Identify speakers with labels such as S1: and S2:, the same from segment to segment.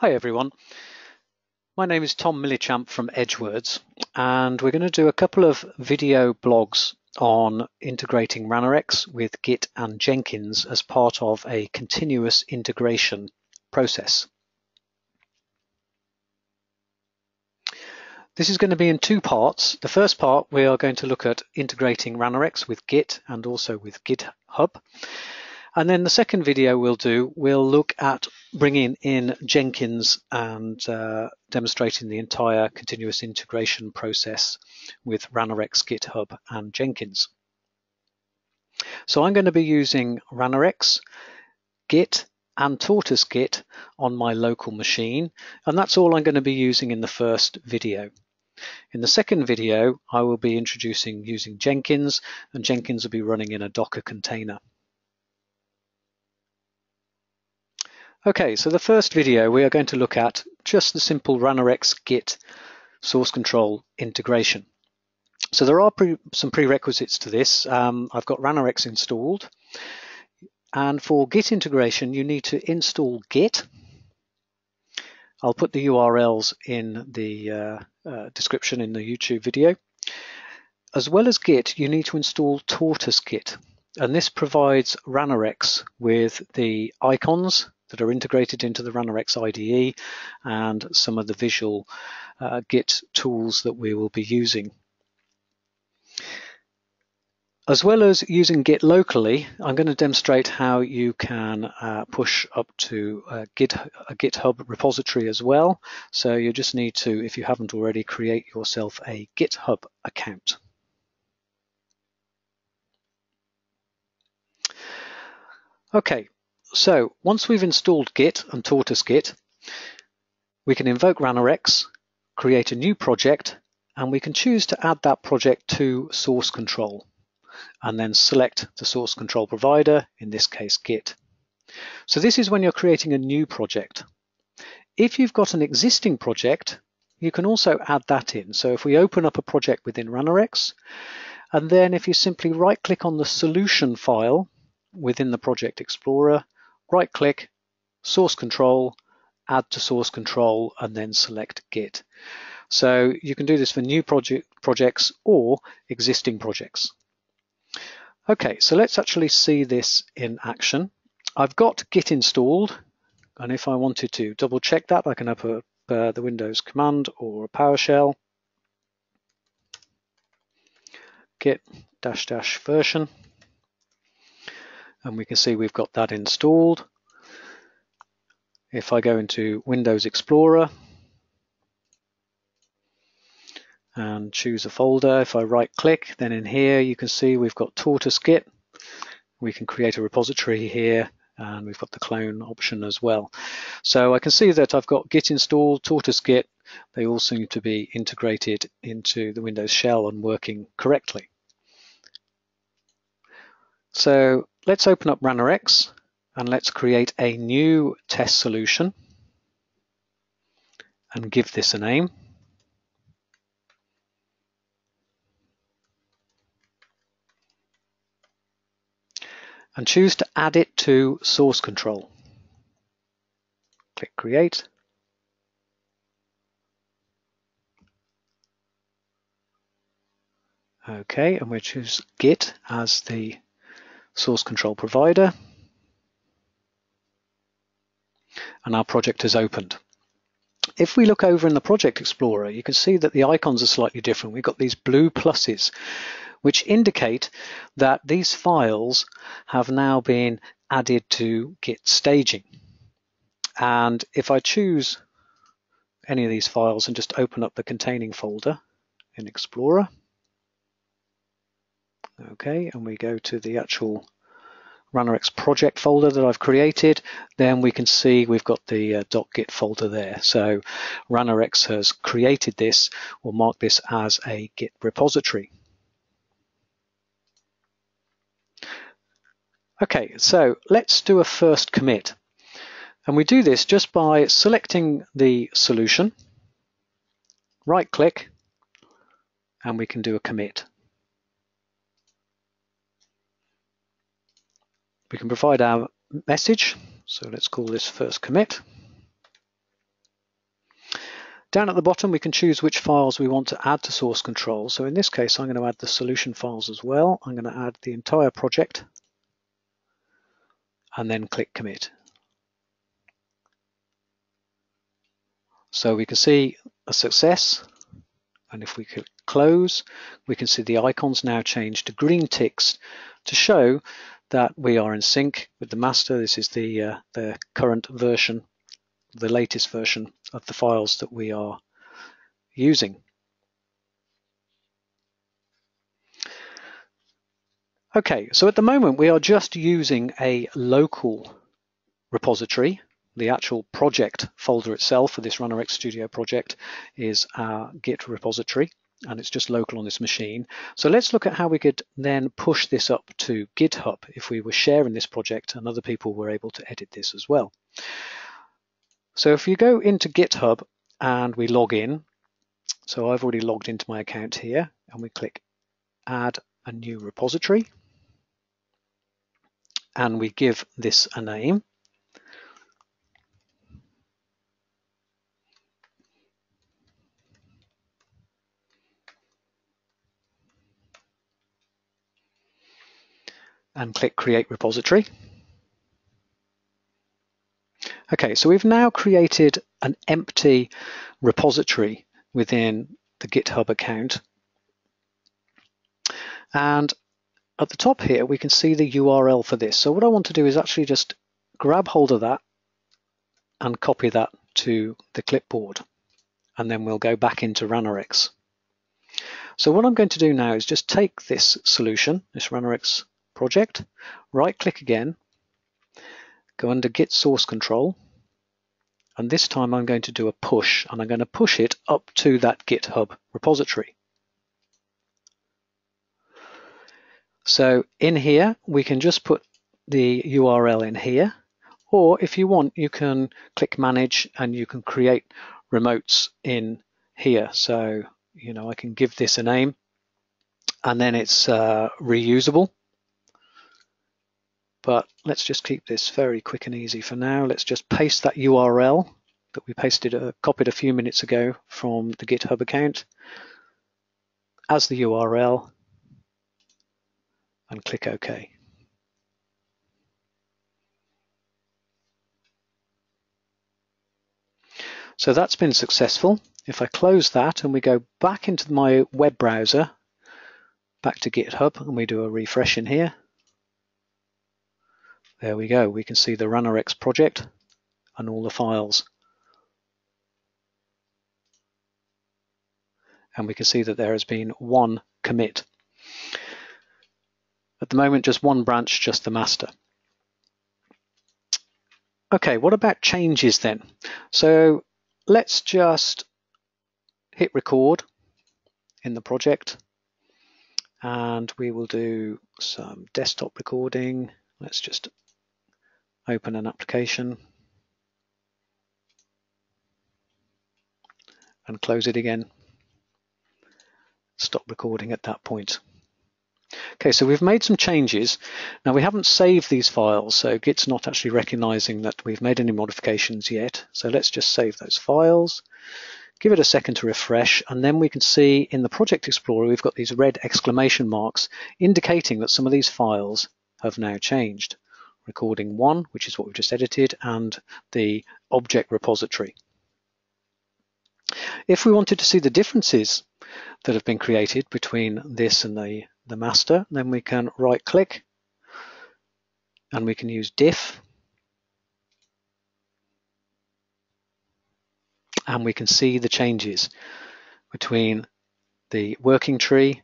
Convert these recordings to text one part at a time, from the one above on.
S1: Hi everyone. My name is Tom Millichamp from Edgewords and we're going to do a couple of video blogs on integrating Ranorex with Git and Jenkins as part of a continuous integration process. This is going to be in two parts. The first part we are going to look at integrating Ranorex with Git and also with GitHub. And then the second video we'll do, we'll look at bringing in Jenkins and uh, demonstrating the entire continuous integration process with Ranorex, GitHub, and Jenkins. So I'm going to be using Ranorex, Git, and Tortoise Git on my local machine, and that's all I'm going to be using in the first video. In the second video, I will be introducing using Jenkins, and Jenkins will be running in a Docker container. Okay, so the first video we are going to look at just the simple Ranorex Git source control integration. So there are pre some prerequisites to this. Um, I've got Ranorex installed. And for Git integration, you need to install Git. I'll put the URLs in the uh, uh, description in the YouTube video. As well as Git, you need to install Tortoise Git. And this provides Ranorex with the icons that are integrated into the Ranorex IDE and some of the visual uh, Git tools that we will be using. As well as using Git locally, I'm going to demonstrate how you can uh, push up to a, Git, a GitHub repository as well. So you just need to, if you haven't already, create yourself a GitHub account. Okay, so once we've installed Git and Tortoise Git, we can invoke Ranorex, create a new project, and we can choose to add that project to source control and then select the source control provider, in this case Git. So this is when you're creating a new project. If you've got an existing project, you can also add that in. So if we open up a project within Ranorex, and then if you simply right click on the solution file within the Project Explorer, right click, source control, add to source control, and then select Git. So you can do this for new project projects or existing projects. Okay, so let's actually see this in action. I've got Git installed, and if I wanted to double check that, I can open uh, the Windows command or a PowerShell. Git dash dash version and we can see we've got that installed. If I go into Windows Explorer and choose a folder, if I right click, then in here you can see we've got Tortoise Git. We can create a repository here and we've got the clone option as well. So I can see that I've got Git installed, Tortoise Git. They all seem to be integrated into the Windows shell and working correctly. So let's open up Ranorex and let's create a new test solution and give this a name. And choose to add it to source control. Click Create. Okay, and we'll choose Git as the source control provider. And our project has opened. If we look over in the Project Explorer, you can see that the icons are slightly different. We've got these blue pluses, which indicate that these files have now been added to Git staging. And if I choose any of these files and just open up the containing folder in Explorer, Okay, and we go to the actual Ranorex project folder that I've created, then we can see we've got the uh, .git folder there. So Ranorex has created this, we'll mark this as a Git repository. Okay, so let's do a first commit. And we do this just by selecting the solution, right click, and we can do a commit. We can provide our message. So let's call this first commit. Down at the bottom, we can choose which files we want to add to source control. So in this case, I'm going to add the solution files as well. I'm going to add the entire project and then click commit. So we can see a success. And if we click close, we can see the icons now change to green ticks to show that we are in sync with the master. This is the, uh, the current version, the latest version of the files that we are using. Okay, so at the moment we are just using a local repository. The actual project folder itself for this Ranorex Studio project is our Git repository and it's just local on this machine. So let's look at how we could then push this up to GitHub if we were sharing this project and other people were able to edit this as well. So if you go into GitHub and we log in, so I've already logged into my account here and we click add a new repository and we give this a name. And click Create Repository. Okay, so we've now created an empty repository within the GitHub account. And at the top here, we can see the URL for this. So what I want to do is actually just grab hold of that and copy that to the clipboard. And then we'll go back into Ranorex. So what I'm going to do now is just take this solution, this Ranorex project, right click again, go under Git source control, and this time I'm going to do a push, and I'm going to push it up to that GitHub repository. So in here, we can just put the URL in here, or if you want, you can click manage and you can create remotes in here. So, you know, I can give this a name and then it's uh, reusable but let's just keep this very quick and easy for now. Let's just paste that URL that we pasted, uh, copied a few minutes ago from the GitHub account as the URL and click OK. So that's been successful. If I close that and we go back into my web browser, back to GitHub, and we do a refresh in here, there we go. We can see the Ranorex project and all the files. And we can see that there has been one commit. At the moment, just one branch, just the master. Okay, what about changes then? So let's just hit record in the project and we will do some desktop recording. Let's just open an application and close it again. Stop recording at that point. Okay, so we've made some changes. Now we haven't saved these files, so Git's not actually recognizing that we've made any modifications yet. So let's just save those files, give it a second to refresh, and then we can see in the Project Explorer we've got these red exclamation marks indicating that some of these files have now changed recording one, which is what we've just edited, and the object repository. If we wanted to see the differences that have been created between this and the, the master, then we can right click and we can use diff and we can see the changes between the working tree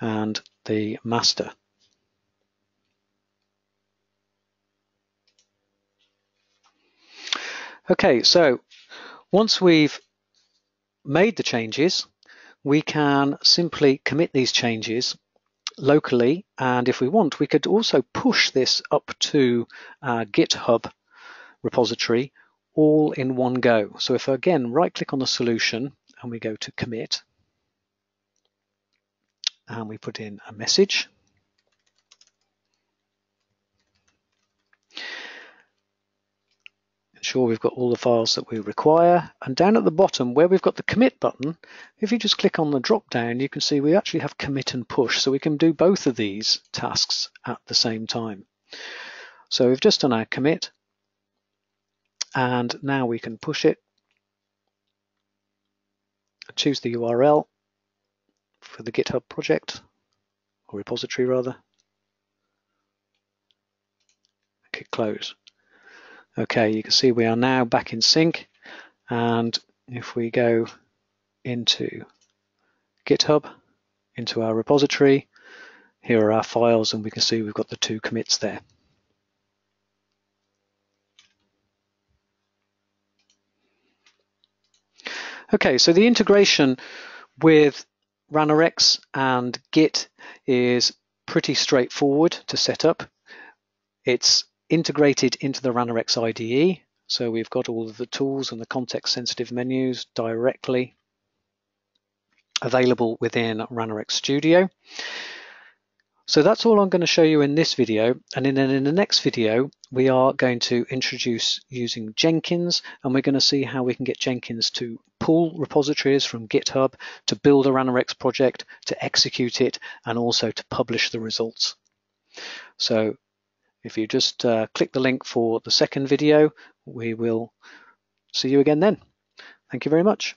S1: and the master. Okay, so once we've made the changes, we can simply commit these changes locally and if we want we could also push this up to our GitHub repository all in one go. So if again right click on the solution and we go to commit and we put in a message sure we've got all the files that we require. And down at the bottom where we've got the commit button, if you just click on the drop down, you can see we actually have commit and push. So we can do both of these tasks at the same time. So we've just done our commit and now we can push it. Choose the URL for the GitHub project or repository rather. Click close. Okay, you can see we are now back in sync. And if we go into GitHub, into our repository, here are our files and we can see we've got the two commits there. Okay, so the integration with Ranorex and Git is pretty straightforward to set up. It's integrated into the Ranorex IDE. So we've got all of the tools and the context sensitive menus directly available within Ranorex Studio. So that's all I'm going to show you in this video. And then in the next video, we are going to introduce using Jenkins, and we're going to see how we can get Jenkins to pull repositories from GitHub, to build a Ranorex project, to execute it, and also to publish the results. So if you just uh, click the link for the second video, we will see you again then. Thank you very much.